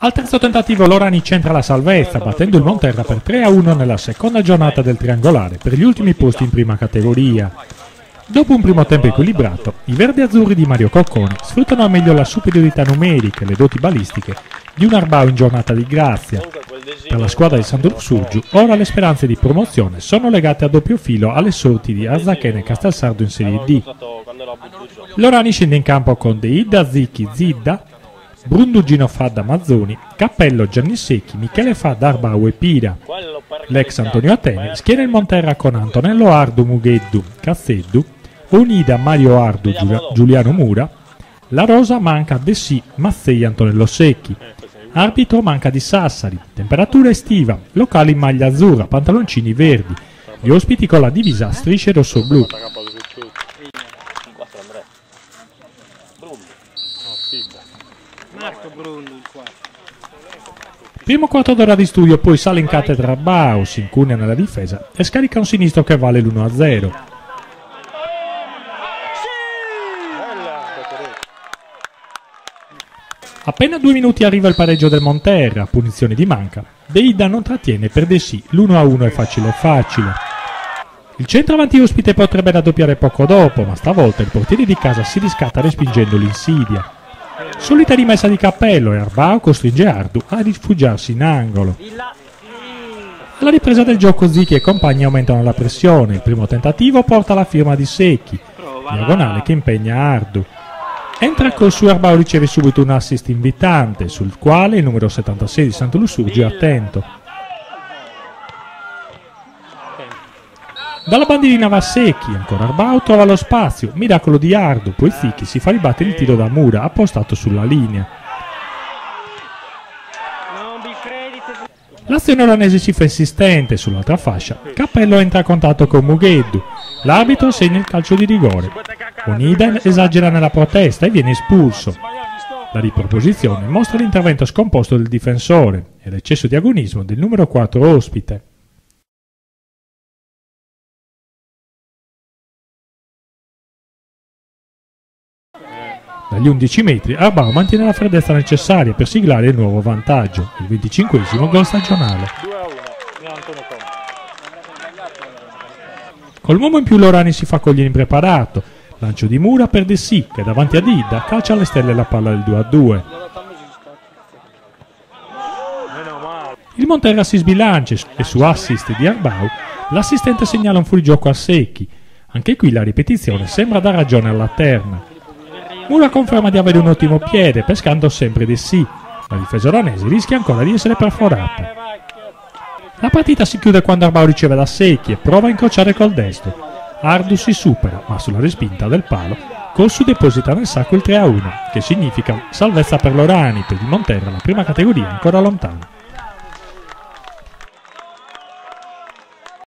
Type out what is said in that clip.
Al terzo tentativo Lorani centra la salvezza, battendo il Monterra per 3-1 nella seconda giornata del triangolare per gli ultimi posti in prima categoria. Dopo un primo tempo equilibrato, i verdi-azzurri di Mario Cocconi sfruttano al meglio la superiorità numerica e le doti balistiche di un Arbao in giornata di grazia. Per la squadra di Sandro Surgiu, ora le speranze di promozione sono legate a doppio filo alle sorti di Arzachene e Castelsardo in Serie D. Lorani scende in campo con Deida Zicchi Zidda, Brundugino Fadda Mazzoni, Cappello Gianni Secchi, Michele Fadda Arbau e Pira. L'ex Antonio Atene schiera il Monterra con Antonello Ardo Mugheddu, Cazzeddu, Unida Mario Ardu Giulia- Giuliano Mura, La Rosa manca De Sì Mazzei Antonello Secchi, Arbitro manca di Sassari, temperatura estiva, locale in maglia azzurra, pantaloncini verdi, gli ospiti con la divisa a strisce rosso-blu. Primo quarto d'ora di studio, poi sale in cattedra Bao, si incunea nella difesa e scarica un sinistro che vale l'1-0. Appena due minuti arriva il pareggio del Monterra, punizione di manca. Deida non trattiene per De Sì, l'1-1 è facile facile. Il centravanti ospite potrebbe raddoppiare poco dopo, ma stavolta il portiere di casa si riscatta respingendo l'insidia. Solita rimessa di cappello e Arbao costringe Ardu a rifugiarsi in angolo. Alla ripresa del gioco Zicchi e compagni aumentano la pressione. Il primo tentativo porta la firma di Secchi, diagonale che impegna Ardu. Entra col suo Arbao riceve subito un assist invitante, sul quale il numero 76 di Santo Lussurgio è attento. Dalla bandierina va Secchi, ancora Arbao trova lo spazio, miracolo di Ardu, poi Zicchi si fa ribattere il tiro da Mura appostato sulla linea. L'azione oranese si fa insistente sull'altra fascia. Cappello entra a contatto con Mugheddu. L'arbitro segna il calcio di rigore. Onida esagera nella protesta e viene espulso. La riproposizione mostra l'intervento scomposto del difensore e l'eccesso di agonismo del numero 4 ospite. Dagli 11 metri Arbao mantiene la freddezza necessaria per siglare il nuovo vantaggio, il 25 gol stagionale. Col uomo in più Lorani si fa cogliere impreparato. Lancio di Mura per De Sì, che davanti a Dida calcia alle stelle la palla del 2 a 2. Meno male. Il Monterra si sbilancia e su assist di Arbau l'assistente segnala un fuorigioco a Secchi. Anche qui la ripetizione sembra dar ragione alla terna. Mura conferma di avere un ottimo piede, pescando sempre De Sì. La difesa oranese rischia ancora di essere perforata. La partita si chiude quando Arbao riceve da Secchi e prova a incrociare col destro. Ardu si supera, ma sulla respinta del palo, Corsu deposita nel sacco il 3-1, che significa salvezza per l'Orani, per il Monterra la prima categoria ancora lontana.